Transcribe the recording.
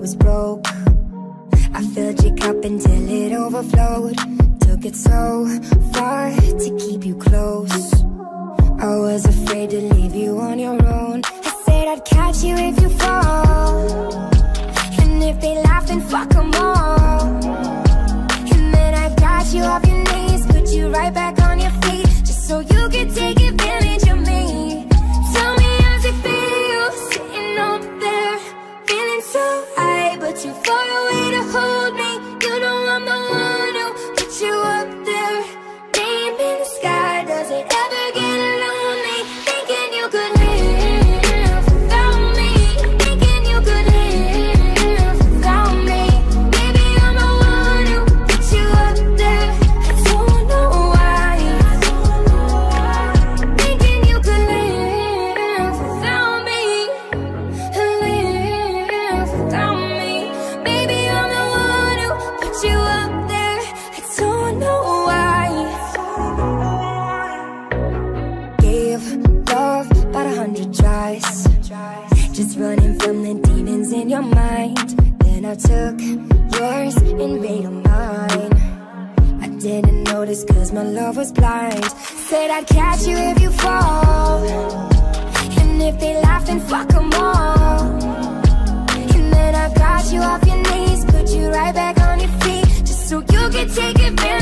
was broke. I filled your cup until it overflowed. Took it so far to keep you close. I was afraid to leave you on your own. I said I'd catch you if you fall. The sky. Just running from the demons in your mind. Then I took yours and made them mine. I didn't notice cause my love was blind Said I'd catch you if you fall And if they laugh then fuck them all And then I got you off your knees Put you right back on your feet Just so you could take advantage